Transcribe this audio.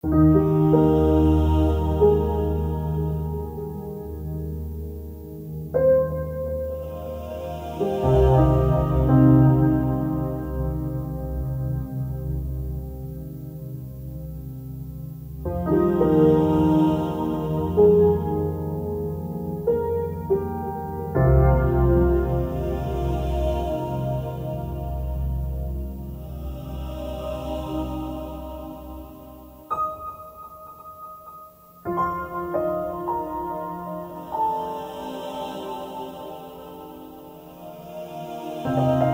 Thank you. Música